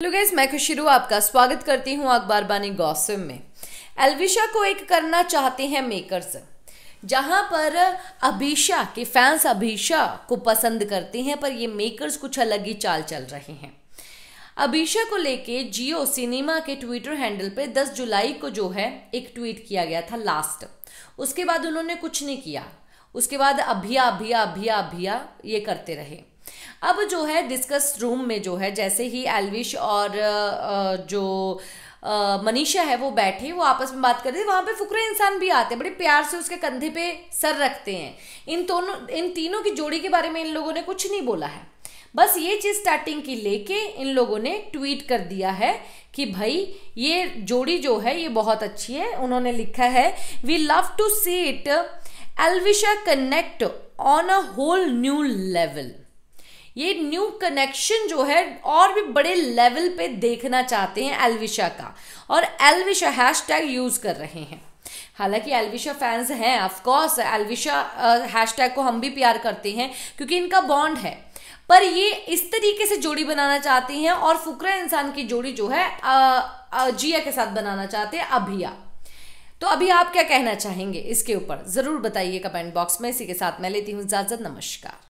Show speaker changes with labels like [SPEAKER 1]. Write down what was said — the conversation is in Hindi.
[SPEAKER 1] हेलो गाइस मैं खुशरू आपका स्वागत करती हूँ अखबार बानी गौसम में। एलविशा को एक करना चाहते हैं मेकर्स जहाँ पर अभिषा के फैंस अभिषा को पसंद करते हैं, पर ये मेकर्स कुछ अलग ही चाल चल रहे हैं। अभिषा को लेके जियो सिनेमा के ट्विटर हैंडल पे 10 जुलाई को जो है, एक ट्वीट किया गया था लास्ट उसके बाद उन्होंने कुछ नहीं किया। उसके बाद अभिया अभिया अभिया अभिया ये करते रहे। अब जो है डिस्कस रूम में जो है, जैसे ही एलविश और जो मनीषा है, वो बैठे, वो आपस में बात कर रहे थे वहाँ पे फुकरे इंसान भी आते हैं, बड़े प्यार से उसके कंधे पे सर रखते हैं। इन दोनों, इन तीनों की जोड़ी के बारे में इन लोगों ने कुछ नहीं बोला है। बस ये चीज़ स्टार्टिंग की लेके इन लोगों ने ट्वीट कर दिया है कि भाई, ये जोड़ी जो है, ये बहुत अच्छी है, उन्होंने लिखा है we love to see it Elvisha connect on a whole new level ये न्यू कनेक्शन जो है और भी बड़े लेवल पे देखना चाहते हैं एलविशा का। और एलविशा हैशटैग यूज़ कर रहे हैं। हालाँकि एलविशा फैंस हैं ऑफ़ कोर्स एलविशा हैशटैग को हम भी प्यार करते हैं क्योंकि इनका बॉन्ड है। पर ये इस तरीके से जोड़ी बनाना चाहती हैं और फुकरा इंसान की जोड़ी जो है आ, आ, जिया के साथ बनाना चाहते हैं अभिया। तो अभी आप क्या कहना चाहेंगे इसके ऊपर? ज़रूर बताइए कमेंट बॉक्स में। इसी के साथ मैं लेती हूँ इजाज़त नमस्कार।